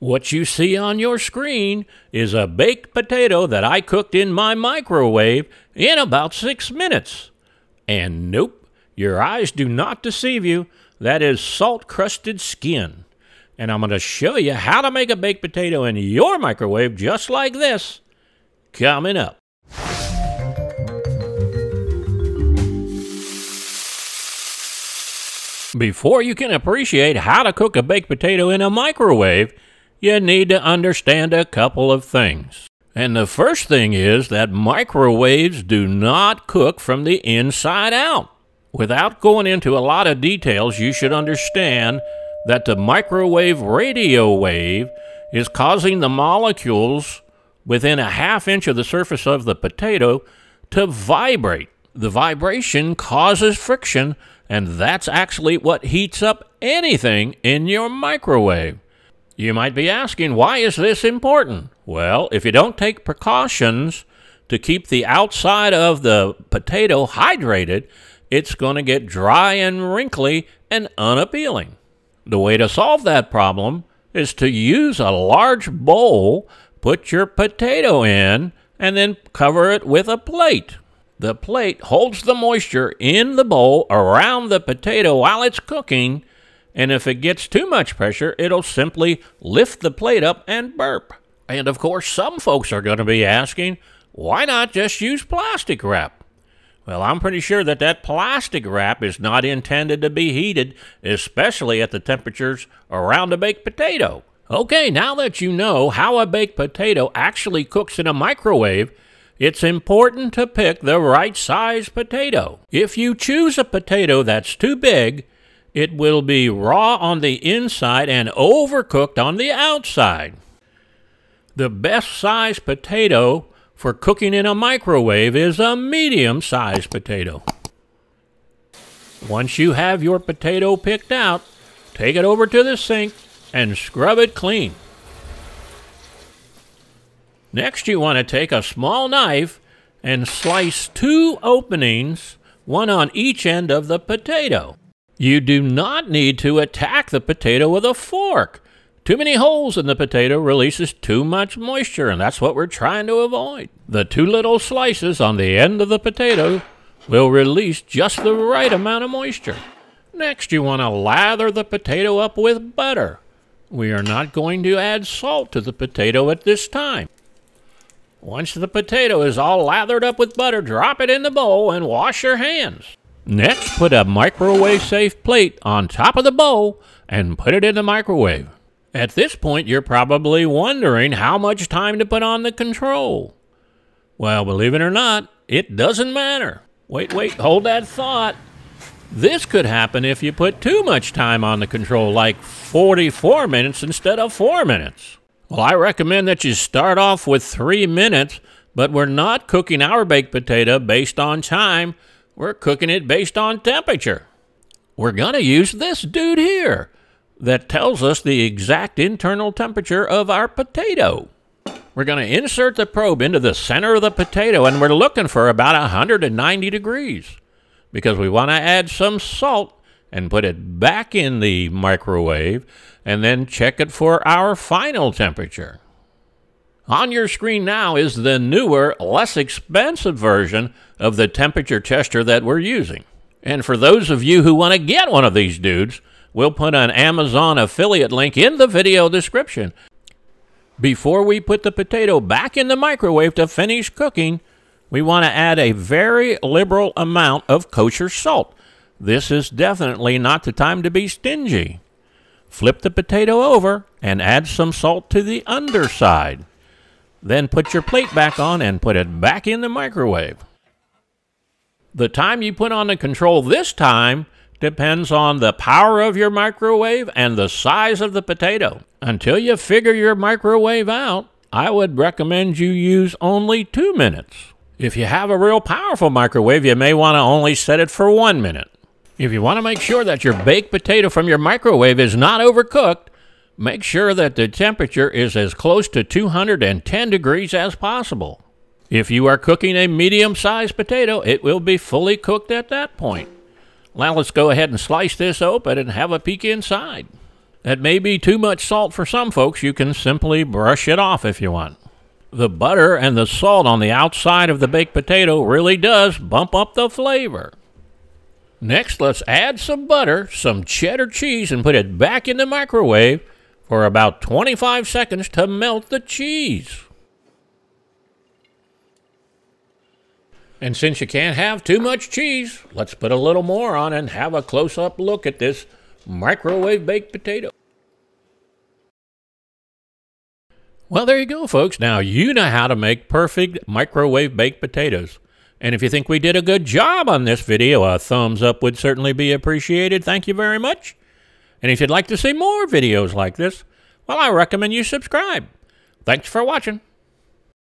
What you see on your screen is a baked potato that I cooked in my microwave in about six minutes. And nope, your eyes do not deceive you. That is salt crusted skin. And I'm going to show you how to make a baked potato in your microwave just like this. Coming up. Before you can appreciate how to cook a baked potato in a microwave, you need to understand a couple of things. And the first thing is that microwaves do not cook from the inside out. Without going into a lot of details, you should understand that the microwave radio wave is causing the molecules within a half inch of the surface of the potato to vibrate. The vibration causes friction and that's actually what heats up anything in your microwave. You might be asking, why is this important? Well, if you don't take precautions to keep the outside of the potato hydrated, it's going to get dry and wrinkly and unappealing. The way to solve that problem is to use a large bowl, put your potato in, and then cover it with a plate. The plate holds the moisture in the bowl around the potato while it's cooking, and if it gets too much pressure, it'll simply lift the plate up and burp. And of course, some folks are going to be asking, why not just use plastic wrap? Well, I'm pretty sure that that plastic wrap is not intended to be heated, especially at the temperatures around a baked potato. Okay, now that you know how a baked potato actually cooks in a microwave, it's important to pick the right size potato. If you choose a potato that's too big, it will be raw on the inside and overcooked on the outside. The best size potato for cooking in a microwave is a medium sized potato. Once you have your potato picked out, take it over to the sink and scrub it clean. Next, you want to take a small knife and slice two openings, one on each end of the potato. You do not need to attack the potato with a fork. Too many holes in the potato releases too much moisture, and that's what we're trying to avoid. The two little slices on the end of the potato will release just the right amount of moisture. Next, you want to lather the potato up with butter. We are not going to add salt to the potato at this time. Once the potato is all lathered up with butter, drop it in the bowl and wash your hands. Next, put a microwave safe plate on top of the bowl and put it in the microwave. At this point, you're probably wondering how much time to put on the control. Well, believe it or not, it doesn't matter. Wait, wait, hold that thought. This could happen if you put too much time on the control, like 44 minutes instead of 4 minutes. Well, I recommend that you start off with three minutes, but we're not cooking our baked potato based on time. We're cooking it based on temperature. We're going to use this dude here that tells us the exact internal temperature of our potato. We're going to insert the probe into the center of the potato, and we're looking for about 190 degrees because we want to add some salt and put it back in the microwave and then check it for our final temperature. On your screen now is the newer, less expensive version of the temperature tester that we're using. And for those of you who want to get one of these dudes, we'll put an Amazon affiliate link in the video description. Before we put the potato back in the microwave to finish cooking, we want to add a very liberal amount of kosher salt. This is definitely not the time to be stingy. Flip the potato over and add some salt to the underside. Then put your plate back on and put it back in the microwave. The time you put on the control this time depends on the power of your microwave and the size of the potato. Until you figure your microwave out, I would recommend you use only two minutes. If you have a real powerful microwave, you may want to only set it for one minute. If you want to make sure that your baked potato from your microwave is not overcooked, make sure that the temperature is as close to 210 degrees as possible. If you are cooking a medium-sized potato, it will be fully cooked at that point. Now let's go ahead and slice this open and have a peek inside. That may be too much salt for some folks. You can simply brush it off if you want. The butter and the salt on the outside of the baked potato really does bump up the flavor. Next, let's add some butter, some cheddar cheese, and put it back in the microwave for about 25 seconds to melt the cheese. And since you can't have too much cheese, let's put a little more on and have a close-up look at this microwave baked potato. Well, there you go, folks. Now you know how to make perfect microwave baked potatoes. And if you think we did a good job on this video, a thumbs up would certainly be appreciated. Thank you very much. And if you'd like to see more videos like this, well, I recommend you subscribe. Thanks for watching.